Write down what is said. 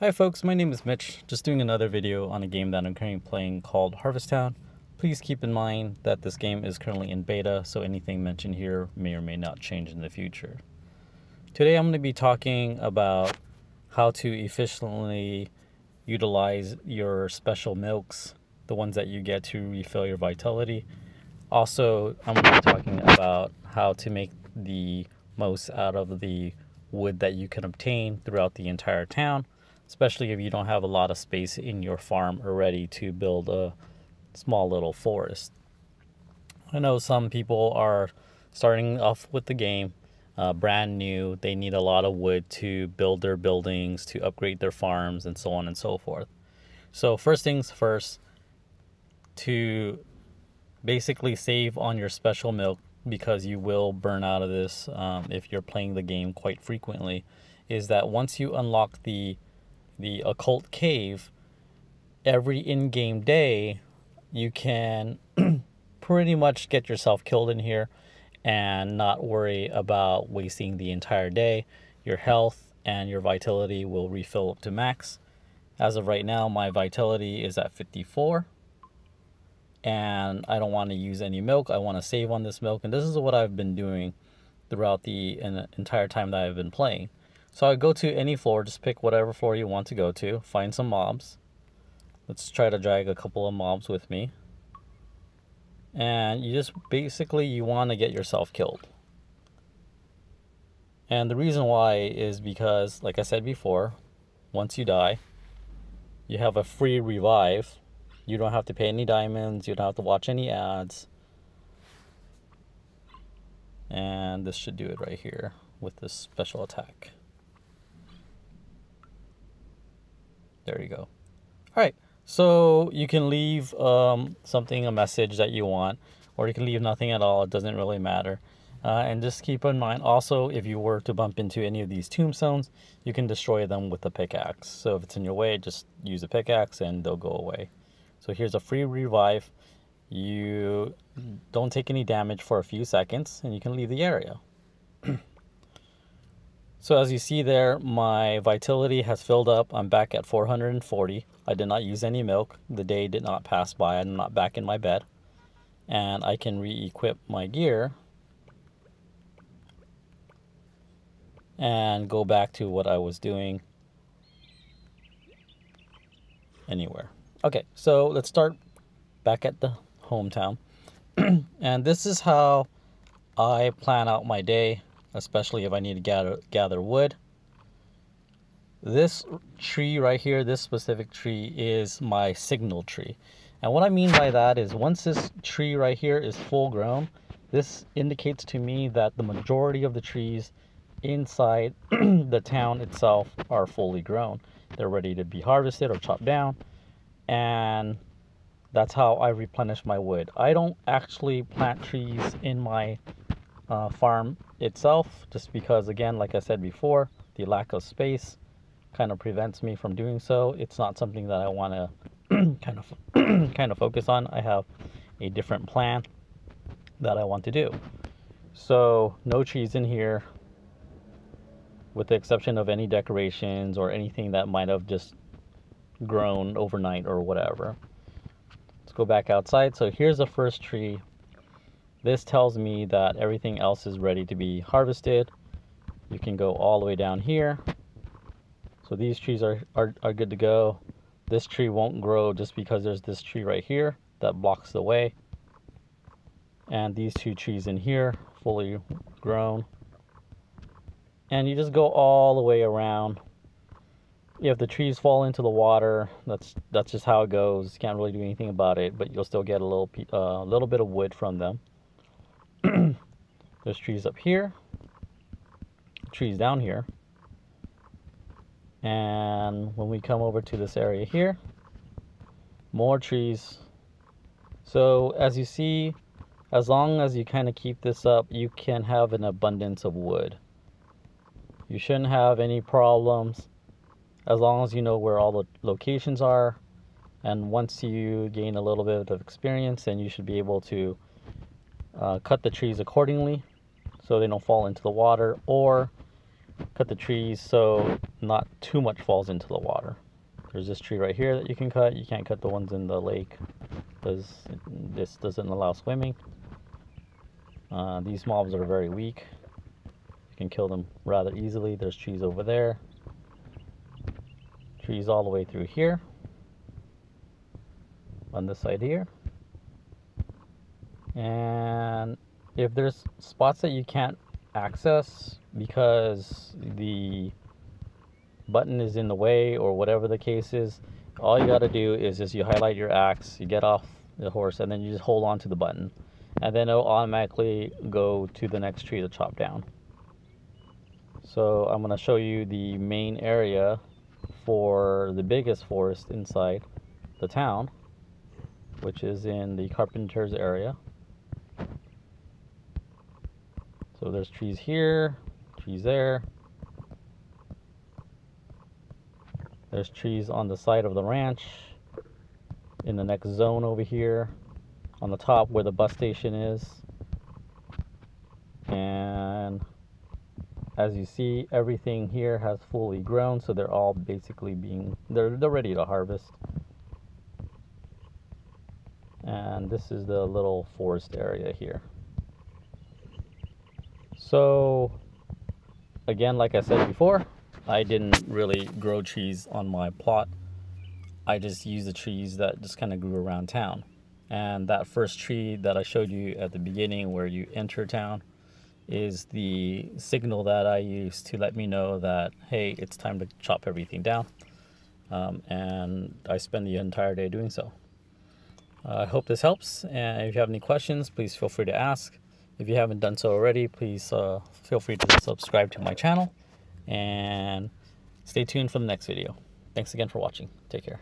Hi folks, my name is Mitch, just doing another video on a game that I'm currently playing called Harvest Town. Please keep in mind that this game is currently in beta, so anything mentioned here may or may not change in the future. Today I'm going to be talking about how to efficiently utilize your special milks, the ones that you get to refill your vitality. Also, I'm going to be talking about how to make the most out of the wood that you can obtain throughout the entire town, especially if you don't have a lot of space in your farm already to build a small little forest. I know some people are starting off with the game uh, brand new. They need a lot of wood to build their buildings, to upgrade their farms, and so on and so forth. So, first things first, to basically save on your special milk because you will burn out of this um, if you're playing the game quite frequently, is that once you unlock the the occult cave, every in-game day you can pretty much get yourself killed in here and not worry about wasting the entire day. Your health and your vitality will refill up to max. As of right now, my vitality is at 54 and I don't want to use any milk. I want to save on this milk and this is what I've been doing throughout the entire time that I've been playing. So I go to any floor, just pick whatever floor you want to go to, find some mobs. Let's try to drag a couple of mobs with me. And you just basically you want to get yourself killed. And the reason why is because like i said before once you die you have a free revive. You don't have to pay any diamonds you don't have to watch any ads. And this should do it right here with this special attack there you go all right so you can leave um, something, a message that you want, or you can leave nothing at all. It doesn't really matter. Uh, and just keep in mind also, if you were to bump into any of these tombstones, you can destroy them with a pickaxe. So if it's in your way, just use a pickaxe and they'll go away. So here's a free revive. You don't take any damage for a few seconds and you can leave the area. So as you see there, my vitality has filled up. I'm back at 440. I did not use any milk. The day did not pass by. I'm not back in my bed. And I can re-equip my gear and go back to what I was doing anywhere. Okay, so let's start back at the hometown. and this is how I plan out my day especially if I need to gather, gather wood. This tree right here, this specific tree is my signal tree. And what I mean by that is once this tree right here is full grown, this indicates to me that the majority of the trees inside the town itself are fully grown. They're ready to be harvested or chopped down. And that's how I replenish my wood. I don't actually plant trees in my uh, farm itself just because again like I said before the lack of space kind of prevents me from doing so. It's not something that I want to kind of kind of focus on. I have a different plan that I want to do. So no trees in here with the exception of any decorations or anything that might have just grown overnight or whatever. Let's go back outside. So here's the first tree this tells me that everything else is ready to be harvested. You can go all the way down here. So these trees are, are, are good to go. This tree won't grow just because there's this tree right here that blocks the way. And these two trees in here, fully grown. And you just go all the way around. If the trees fall into the water, that's that's just how it goes. Can't really do anything about it, but you'll still get a little uh, little bit of wood from them. There's trees up here, trees down here. And when we come over to this area here, more trees. So as you see, as long as you kind of keep this up, you can have an abundance of wood. You shouldn't have any problems as long as you know where all the locations are. And once you gain a little bit of experience, then you should be able to uh, cut the trees accordingly so they don't fall into the water or cut the trees so not too much falls into the water. There's this tree right here that you can cut. You can't cut the ones in the lake because this doesn't allow swimming. Uh, these mobs are very weak. You can kill them rather easily. There's trees over there. Trees all the way through here. On this side here. And if there's spots that you can't access because the button is in the way or whatever the case is, all you got to do is just you highlight your axe, you get off the horse, and then you just hold on to the button. And then it'll automatically go to the next tree to chop down. So I'm going to show you the main area for the biggest forest inside the town, which is in the Carpenter's area. So there's trees here, trees there. There's trees on the side of the ranch in the next zone over here on the top where the bus station is. And as you see, everything here has fully grown, so they're all basically being, they're, they're ready to harvest. And this is the little forest area here. So again, like I said before, I didn't really grow trees on my plot. I just used the trees that just kind of grew around town. And that first tree that I showed you at the beginning where you enter town is the signal that I use to let me know that, hey, it's time to chop everything down. Um, and I spend the entire day doing so. I hope this helps. And if you have any questions, please feel free to ask. If you haven't done so already, please uh, feel free to subscribe to my channel and stay tuned for the next video. Thanks again for watching. Take care.